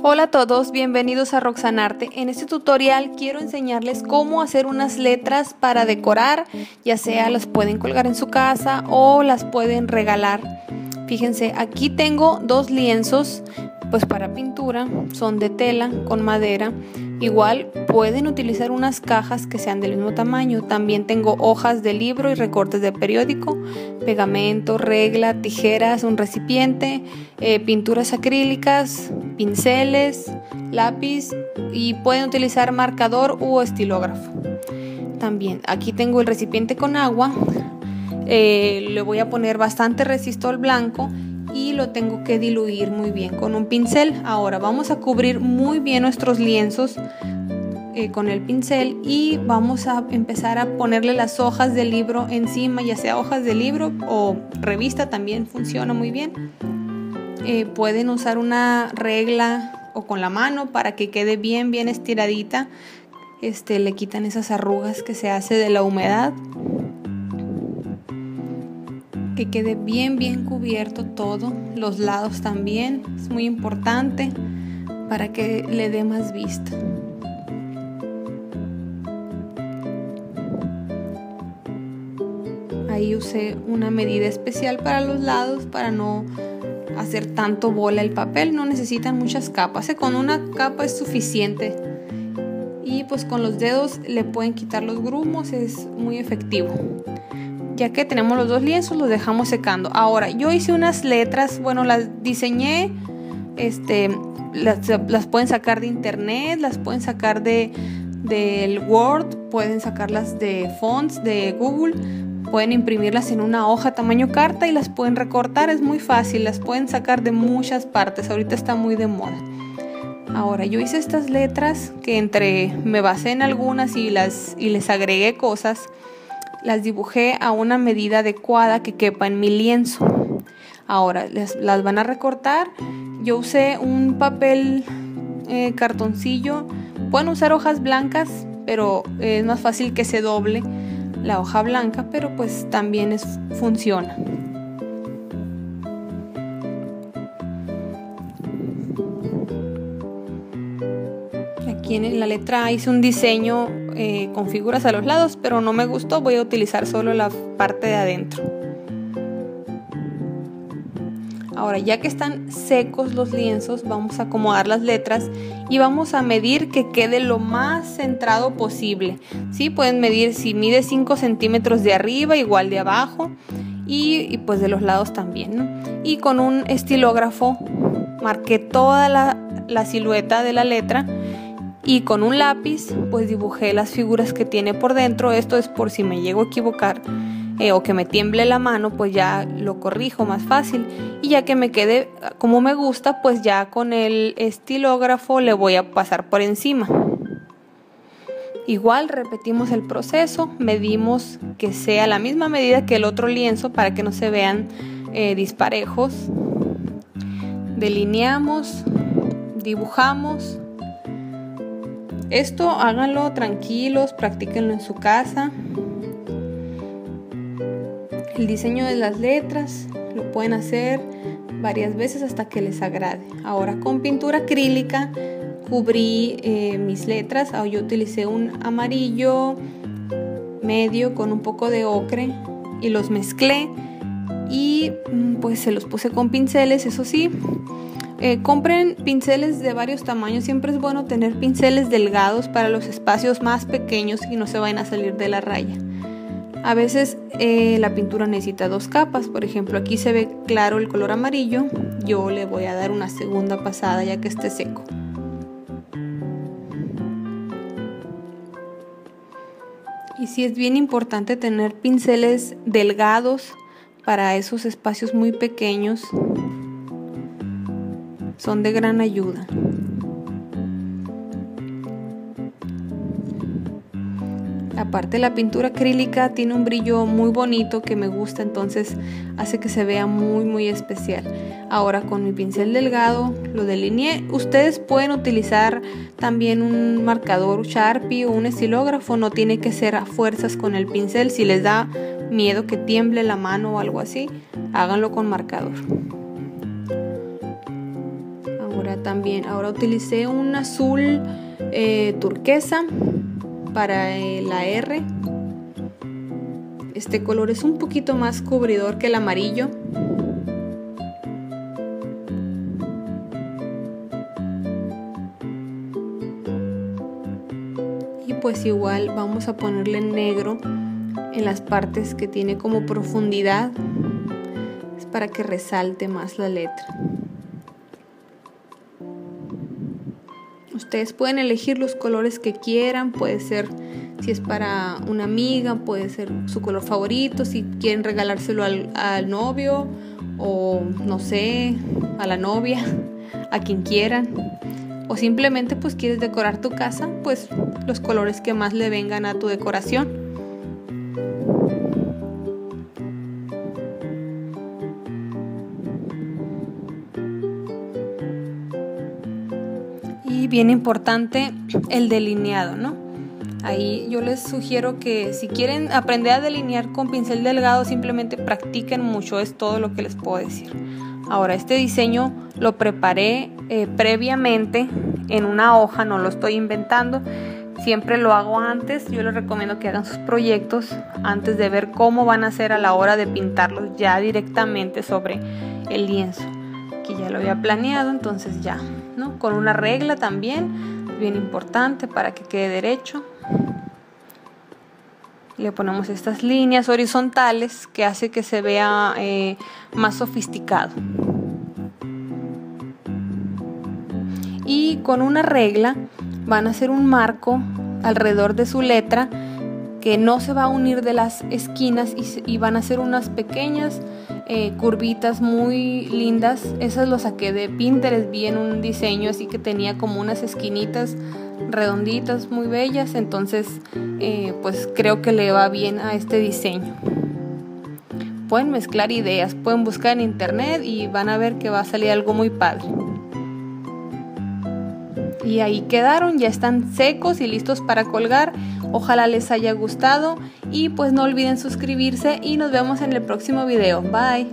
Hola a todos, bienvenidos a Roxanarte. En este tutorial quiero enseñarles cómo hacer unas letras para decorar, ya sea las pueden colgar en su casa o las pueden regalar. Fíjense, aquí tengo dos lienzos, pues para pintura, son de tela con madera. Igual pueden utilizar unas cajas que sean del mismo tamaño. También tengo hojas de libro y recortes de periódico, pegamento, regla, tijeras, un recipiente, eh, pinturas acrílicas, pinceles, lápiz y pueden utilizar marcador u estilógrafo. También aquí tengo el recipiente con agua. Eh, le voy a poner bastante resistol blanco y lo tengo que diluir muy bien con un pincel. Ahora vamos a cubrir muy bien nuestros lienzos eh, con el pincel y vamos a empezar a ponerle las hojas del libro encima, ya sea hojas de libro o revista también funciona muy bien. Eh, pueden usar una regla o con la mano para que quede bien bien estiradita. Este, le quitan esas arrugas que se hace de la humedad que quede bien bien cubierto todo, los lados también, es muy importante para que le dé más vista. Ahí usé una medida especial para los lados para no hacer tanto bola el papel, no necesitan muchas capas, ¿eh? con una capa es suficiente. Y pues con los dedos le pueden quitar los grumos, es muy efectivo ya que tenemos los dos lienzos los dejamos secando. Ahora yo hice unas letras bueno las diseñé este las, pueden sacar de internet las pueden sacar de del word pueden sacarlas de fonts de google pueden imprimirlas en una hoja tamaño carta y las pueden recortar es muy fácil las pueden sacar de muchas partes ahorita está muy de moda. Ahora, yo hice estas letras que entre me basé en algunas y las y les agregué cosas las dibujé a una medida adecuada que quepa en mi lienzo. Ahora las van a recortar. Yo usé un papel eh, cartoncillo. Pueden usar hojas blancas, pero es más fácil que se doble la hoja blanca, pero pues también es, funciona. Aquí en la letra hice un diseño eh, con figuras a los lados, pero no me gustó, voy a utilizar solo la parte de adentro. Ahora, ya que están secos los lienzos, vamos a acomodar las letras y vamos a medir que quede lo más centrado posible. ¿Sí? Pueden medir si mide 5 centímetros de arriba, igual de abajo y, pues de los lados también. Y con un estilógrafo marqué toda la, la silueta de la letra y con un lápiz pues dibujé las figuras que tiene por dentro. Esto es por si me llego a equivocar eh, o que me tiemble la mano, pues ya lo corrijo más fácil. Y ya que me quede como me gusta, pues ya con el estilógrafo le voy a pasar por encima. Igual repetimos el proceso, medimos que sea la misma medida que el otro lienzo para que no se vean eh, disparejos. Delineamos, dibujamos esto háganlo tranquilos, practíquenlo en su casa. El diseño de las letras lo pueden hacer varias veces hasta que les agrade. Ahora con pintura acrílica cubrí eh, mis letras. Ah, yo utilicé un amarillo medio con un poco de ocre y los mezclé y mm, pues se los puse con pinceles, eso sí, eh, compren pinceles de varios tamaños. Siempre es bueno tener pinceles delgados para los espacios más pequeños y no se vayan a salir de la raya. A veces eh, la pintura necesita dos capas. Por ejemplo, aquí se ve claro el color amarillo. Yo le voy a dar una segunda pasada ya que esté seco. Y sí es bien importante tener pinceles delgados para esos espacios muy pequeños son de gran ayuda. Aparte la pintura acrílica tiene un brillo muy bonito que me gusta, entonces hace que se vea muy muy especial. Ahora con mi pincel delgado lo delineé. Ustedes pueden utilizar también un marcador Sharpie o un estilógrafo, no tiene que ser a fuerzas con el pincel. Si les da miedo que tiemble la mano o algo así, háganlo con marcador también. Ahora utilicé un azul eh, turquesa para eh, la R. Este color es un poquito más cubridor que el amarillo. Y pues igual vamos a ponerle negro en las partes que tiene como profundidad. Es para que resalte más la letra. Ustedes pueden elegir los colores que quieran, puede ser si es para una amiga, puede ser su color favorito, si quieren regalárselo al, al novio o no sé, a la novia, a quien quieran. O simplemente pues quieres decorar tu casa, pues los colores que más le vengan a tu decoración. Bien importante el delineado, ¿no? Ahí yo les sugiero que si quieren aprender a delinear con pincel delgado, simplemente practiquen mucho, es todo lo que les puedo decir. Ahora, este diseño lo preparé eh, previamente en una hoja, no lo estoy inventando. Siempre lo hago antes. Yo les recomiendo que hagan sus proyectos antes de ver cómo van a ser a la hora de pintarlos ya directamente sobre el lienzo. Aquí ya lo había planeado, entonces ya, ¿no? Con una regla también, bien importante para que quede derecho le ponemos estas líneas horizontales que hace que se vea eh, más sofisticado. Y con una regla van a hacer un marco alrededor de su letra que no se va a unir de las esquinas y, van a hacer unas pequeñas eh, curvitas muy lindas. Esas lo saqué de Pinterest, vi en un diseño así que tenía como unas esquinitas redonditas, muy bellas, entonces eh, pues creo que le va bien a este diseño. Pueden mezclar ideas, pueden buscar en internet y van a ver que va a salir algo muy padre. Y ahí quedaron, ya están secos y listos para colgar. Ojalá les haya gustado y pues no olviden suscribirse y nos vemos en el próximo video. Bye.